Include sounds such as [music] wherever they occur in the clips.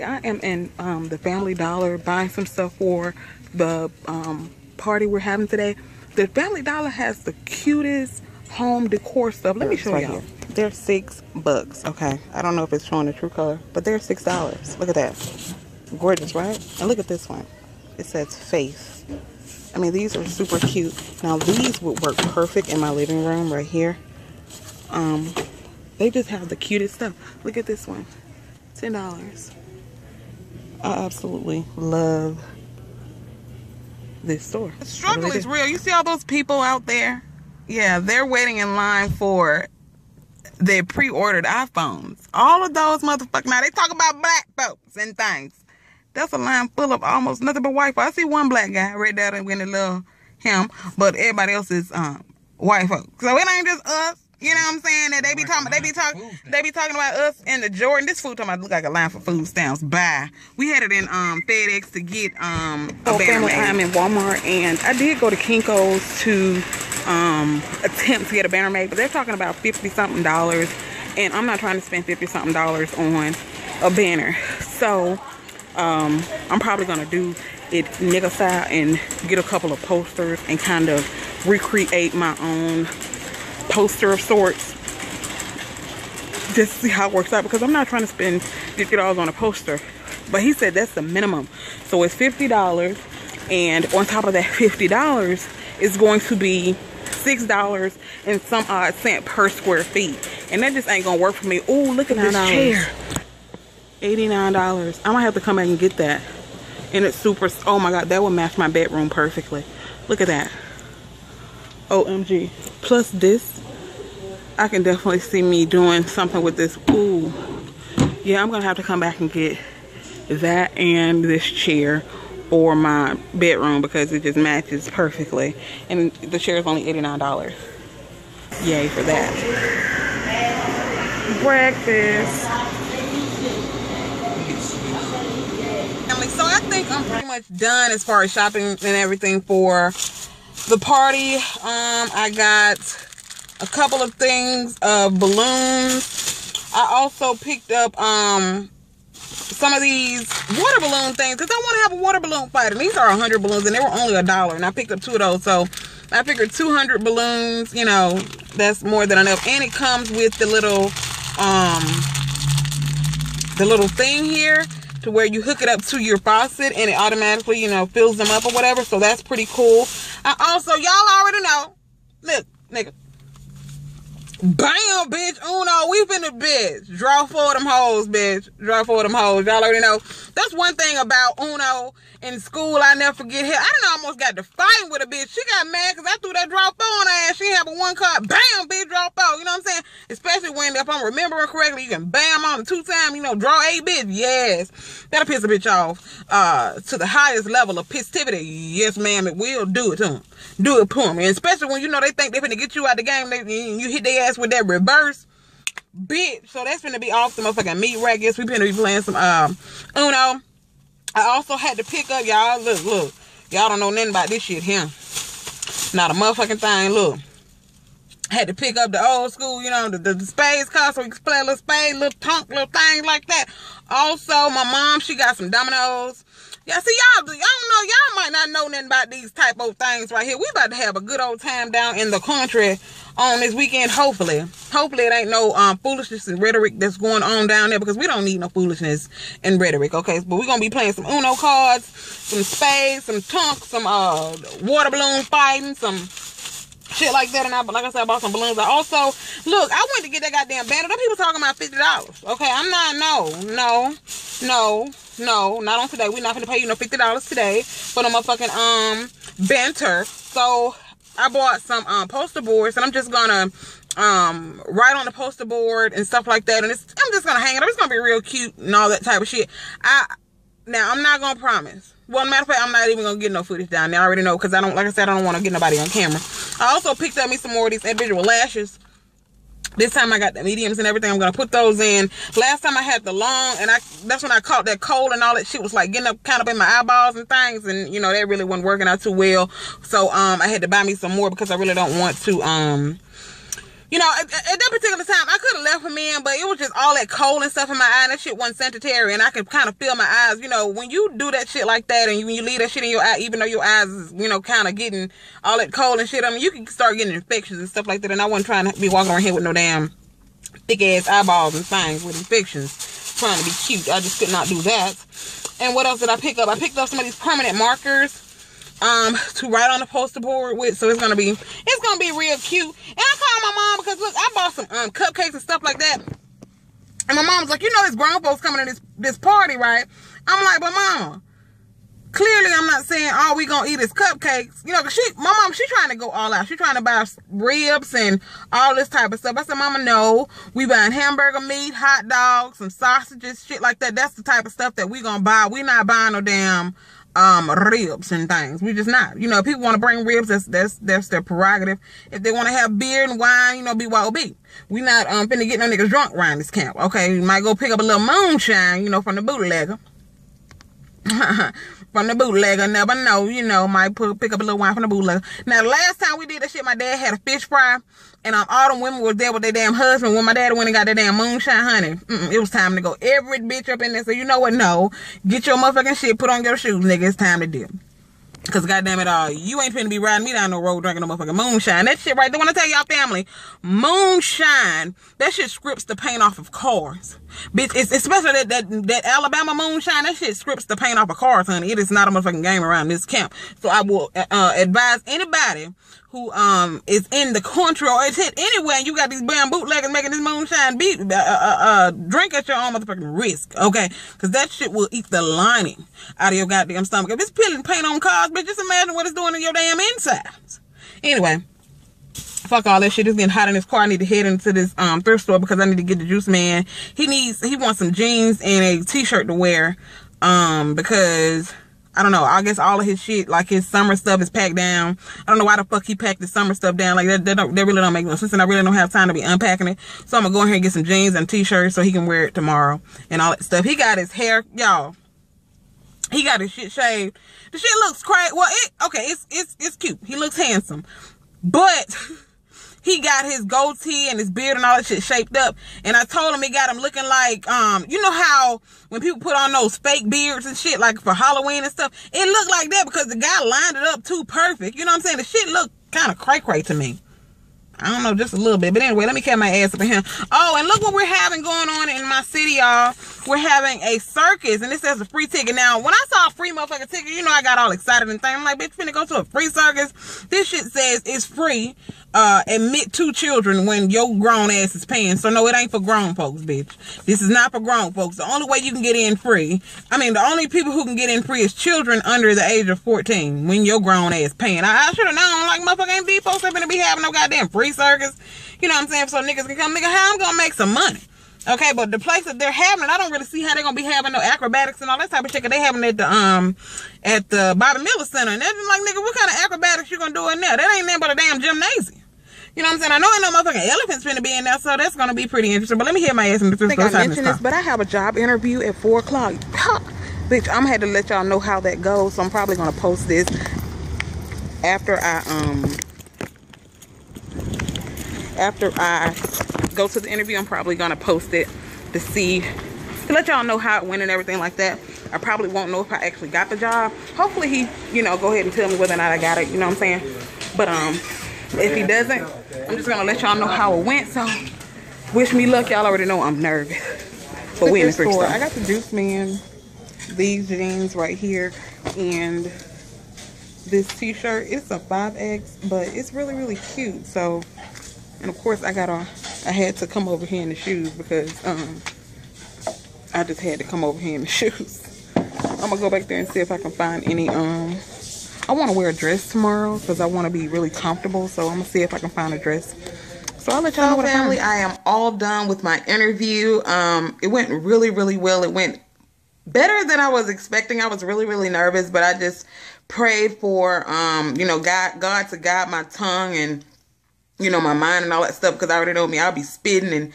I am in um, the Family Dollar buying some stuff for the um, party we're having today. The Family Dollar has the cutest home decor stuff. Let me show right y'all. They're six bucks. Okay, I don't know if it's showing the true color, but they're six dollars. Look at that. Gorgeous, right? And look at this one. It says Faith. I mean, these are super cute. Now, these would work perfect in my living room right here. Um, they just have the cutest stuff. Look at this one. $10. I absolutely love this store. The struggle is real. You see all those people out there? Yeah, they're waiting in line for their pre-ordered iPhones. All of those motherfuckers. Now they talk about black folks and things. That's a line full of almost nothing but white folks. I see one black guy right there in the little him, but everybody else is um, white folks. So it ain't just us. You know what I'm saying? That they be talking, they be talking, they be talking about us and the Jordan. This food talking about look like a line for food stamps. Bye. We had it in um FedEx to get um a oh, family. I'm in Walmart and I did go to Kinko's to um attempt to get a banner made, but they're talking about fifty something dollars, and I'm not trying to spend fifty something dollars on a banner. So um I'm probably gonna do it nigga style and get a couple of posters and kind of recreate my own poster of sorts. Just see how it works out because I'm not trying to spend $50 on a poster but he said that's the minimum. So it's $50 and on top of that $50 is going to be $6 and some odd cent per square feet. And that just ain't gonna work for me. Oh look at this chair. $89 I might have to come back and get that. And it's super oh my god that would match my bedroom perfectly. Look at that. OMG plus this I can definitely see me doing something with this. Ooh. Yeah, I'm going to have to come back and get that and this chair for my bedroom because it just matches perfectly. And the chair is only $89. Yay for that. Breakfast. So I think I'm pretty much done as far as shopping and everything for the party. Um, I got a couple of things of balloons. I also picked up um some of these water balloon things because I want to have a water balloon fight. And these are 100 balloons and they were only a dollar. And I picked up two of those. So I figured 200 balloons, you know, that's more than enough. And it comes with the little, um, the little thing here to where you hook it up to your faucet and it automatically, you know, fills them up or whatever. So that's pretty cool. I also, y'all already know, look, nigga, Bam, bitch. Uno, we finna bitch. Draw for them hoes, bitch. Draw for them hoes. Y'all already know. That's one thing about Uno in school. I never forget her. I done almost got to fighting with a bitch. She got mad because I threw that draw four on her ass. She had a one card. Bam, bitch, draw four. You know what I'm saying? Especially when, if I'm remembering correctly, you can bam on the two time, you know, draw eight bitch. Yes. That'll piss a bitch off uh, to the highest level of pissivity. Yes, ma'am, it will do it to them do it for me. Especially when you know they think they're gonna get you out the game, you hit their ass with that reverse. Bitch. So that's gonna be off the motherfucking meat rack. Yes, we gonna be playing some um Uno. I also had to pick up y'all. Look, look. Y'all don't know nothing about this shit here. Not a motherfucking thing. Look. Had to pick up the old school, you know, the, the, the spades car so we could play a little spade, little tonk, little things like that. Also, my mom, she got some dominoes. Yeah, see y'all, y'all know, y'all might not know nothing about these type of things right here. We about to have a good old time down in the country on this weekend, hopefully. Hopefully it ain't no um, foolishness and rhetoric that's going on down there because we don't need no foolishness and rhetoric, okay? But we're to be playing some Uno cards, some spades, some tunk, some uh, water balloon fighting, some shit like that. And I, like I said, I bought some balloons. I also, look, I went to get that goddamn banner. Them people talking about $50. Okay, I'm not, no, no, no. No, not on today. We're not gonna pay you no fifty dollars today for the motherfucking um banter. So I bought some um poster boards and I'm just gonna um write on the poster board and stuff like that. And I'm just gonna hang it up. It's gonna be real cute and all that type of shit. I now I'm not gonna promise. Well, matter of fact, I'm not even gonna get no footage down there. I already know because I don't, like I said, I don't want to get nobody on camera. I also picked up me some more of these individual lashes this time I got the mediums and everything. I'm gonna put those in. Last time I had the long, and I that's when I caught that cold and all that shit was like getting up kind of in my eyeballs and things, and you know that really wasn't working out too well. So um, I had to buy me some more because I really don't want to um you know, at, at that particular time, I could have left him in, but it was just all that cold and stuff in my eye. And that shit wasn't sanitary, and I could kind of feel my eyes. You know, when you do that shit like that, and you, when you leave that shit in your eye, even though your eyes is, you know, kind of getting all that cold and shit, I mean, you can start getting infections and stuff like that. And I wasn't trying to be walking around here with no damn thick ass eyeballs and things with infections, trying to be cute. I just could not do that. And what else did I pick up? I picked up some of these permanent markers um to write on the poster board with so it's gonna be it's gonna be real cute. And i called my mom because look i bought some um cupcakes and stuff like that. And my mom was like you know it's grown folks coming to this this party right? I'm like but mom clearly i'm not saying all we gonna eat is cupcakes. You know cause she my mom she trying to go all out. She trying to buy ribs and all this type of stuff. I said mama no. We buying hamburger meat hot dogs some sausages shit like that. That's the type of stuff that we gonna buy. We not buying no damn um ribs and things. We just not. You know, people want to bring ribs, that's that's that's their prerogative. If they want to have beer and wine, you know, BYOB. We not um finna get no niggas drunk around this camp. Okay, you might go pick up a little moonshine, you know, from the bootlegger. [laughs] from the bootlegger. Never know, you know, might pick up a little wine from the bootlegger. Now, last time we did that shit, my dad had a fish fry, and um, all them women was there with their damn husband. When my dad went and got that damn moonshine honey, it was time to go. Every bitch up in there said, you know what? No, get your motherfucking shit, put on your shoes, nigga. It's time to dip. Cause goddamn it all, you ain't finna be riding me down the road drinking no motherfucking moonshine. That shit right there, when I tell y'all family, moonshine, that shit scripts the paint off of cars. Bitch, it's especially that, that that Alabama moonshine, that shit scripts the paint off of cars, honey. It is not a motherfucking game around this camp. So I will uh, advise anybody who um is in the country or is hit anywhere and you got these damn bootleggers making this moonshine beat uh, uh, uh, drink at your own motherfucking risk okay because that shit will eat the lining out of your goddamn stomach if it's peeling paint on cars but just imagine what it's doing in your damn insides anyway fuck all that shit. It's getting hot in this car. I need to head into this um thrift store because I need to get the juice man. He needs he wants some jeans and a t-shirt to wear. Um because I don't know. I guess all of his shit, like his summer stuff, is packed down. I don't know why the fuck he packed the summer stuff down. Like that, that, don't, that really don't make no sense, and I really don't have time to be unpacking it. So I'm gonna go in here and get some jeans and t-shirts so he can wear it tomorrow and all that stuff. He got his hair, y'all. He got his shit shaved. The shit looks crazy. Well, it okay. It's it's it's cute. He looks handsome, but. [laughs] he got his goatee and his beard and all that shit shaped up. And I told him he got him looking like, um, you know how when people put on those fake beards and shit, like for Halloween and stuff, it looked like that because the guy lined it up too perfect. You know what I'm saying? The shit looked kind of cray cray to me. I don't know, just a little bit. But anyway, let me carry my ass up in here. Oh, and look what we're having going on in my city, y'all. We're having a circus, and this says a free ticket. Now, when I saw a free motherfucking ticket, you know I got all excited and things. I'm like, bitch, finna go to a free circus. This shit says it's free uh, admit two children when your grown ass is paying. So no, it ain't for grown folks, bitch. This is not for grown folks. The only way you can get in free, I mean, the only people who can get in free is children under the age of 14 when your grown ass paying. I, I should have known, like, motherfucking these folks are gonna be having no goddamn free circus. You know what I'm saying? So niggas can come, nigga, how I'm gonna make some money? Okay, but the place that they're having it, I don't really see how they're gonna be having no acrobatics and all that type of shit. They having it at the um at the Bobby Miller Center, and they're like, nigga, what kind of acrobatics you gonna do in there? That ain't nothing but a damn gymnasium. You know what I'm saying? I know ain't no motherfucking elephants finna be in there, so that's gonna be pretty interesting. But let me hear my ass in the store. I mentioned this, but I have a job interview at four o'clock. Bitch, I'm gonna have to let y'all know how that goes. So I'm probably gonna post this after I um after I go to the interview, I'm probably gonna post it to see to let y'all know how it went and everything like that. I probably won't know if I actually got the job. Hopefully he, you know, go ahead and tell me whether or not I got it, you know what I'm saying? But um if he doesn't, I'm just gonna let y'all know how it went. So wish me luck. Y'all already know I'm nervous. But we in the store. I got the Juice Man, these jeans right here, and this t-shirt. It's a 5X, but it's really, really cute. So and of course, I got a, I had to come over here in the shoes because um, I just had to come over here in the [laughs] shoes. I'm gonna go back there and see if I can find any. Um, I want to wear a dress tomorrow because I want to be really comfortable. So I'm gonna see if I can find a dress. So I'll let y'all know what family. I, I am all done with my interview. Um, it went really, really well. It went better than I was expecting. I was really, really nervous, but I just prayed for, um, you know, God, God to guide my tongue and you know, my mind and all that stuff because I already know me. I'll be spitting and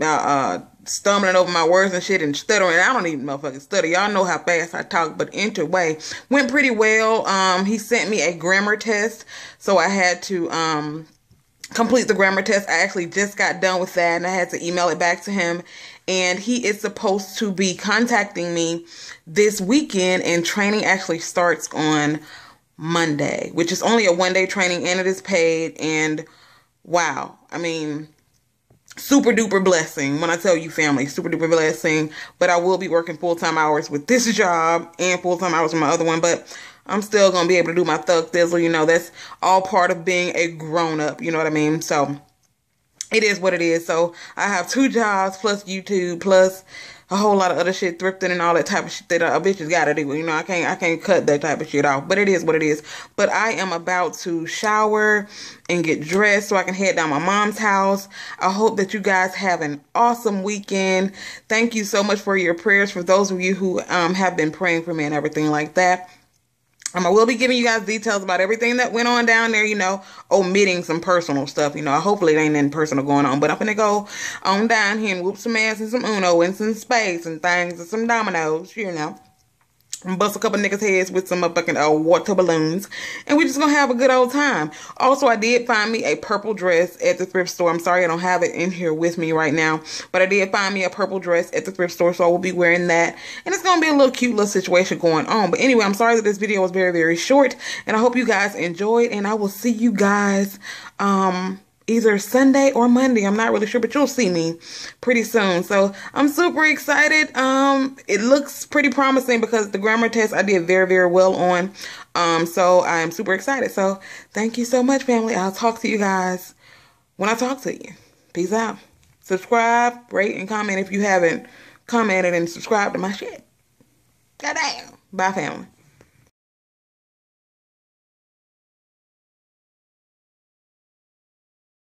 uh, uh, stumbling over my words and shit and stuttering. I don't even motherfucking stutter. Y'all know how fast I talk, but either way, went pretty well. Um, he sent me a grammar test, so I had to um complete the grammar test. I actually just got done with that and I had to email it back to him. And he is supposed to be contacting me this weekend, and training actually starts on Monday, which is only a one day training and it is paid. And wow, I mean, super duper blessing when I tell you family, super duper blessing. But I will be working full time hours with this job and full time hours with my other one. But I'm still gonna be able to do my thug thizzle. You know, that's all part of being a grown up. You know what I mean? So it is what it is. So I have two jobs plus YouTube plus a whole lot of other shit, thrifting and all that type of shit that a bitch has got to do. You know, I can't I can't cut that type of shit off. But it is what it is. But I am about to shower and get dressed so I can head down my mom's house. I hope that you guys have an awesome weekend. Thank you so much for your prayers for those of you who um, have been praying for me and everything like that. Um, I will be giving you guys details about everything that went on down there, you know, omitting some personal stuff, you know. Hopefully it ain't anything personal going on, but I'm gonna go on down here and whoop some ass and some Uno and some spades and things and some dominoes, you know bust a couple niggas' heads with some fucking uh, water balloons, and we just gonna have a good old time. Also, I did find me a purple dress at the thrift store. I'm sorry I don't have it in here with me right now, but I did find me a purple dress at the thrift store, so I will be wearing that, and it's gonna be a little cute little situation going on. But anyway, I'm sorry that this video was very very short, and I hope you guys enjoyed, and I will see you guys um either Sunday or Monday. I'm not really sure, but you'll see me pretty soon. So I'm super excited. Um, it looks pretty promising because the grammar test I did very, very well on. Um, so I'm super excited. So thank you so much, family. I'll talk to you guys when I talk to you. Peace out. Subscribe, rate, and comment if you haven't commented and subscribed to my shit. Goddamn. Bye, family.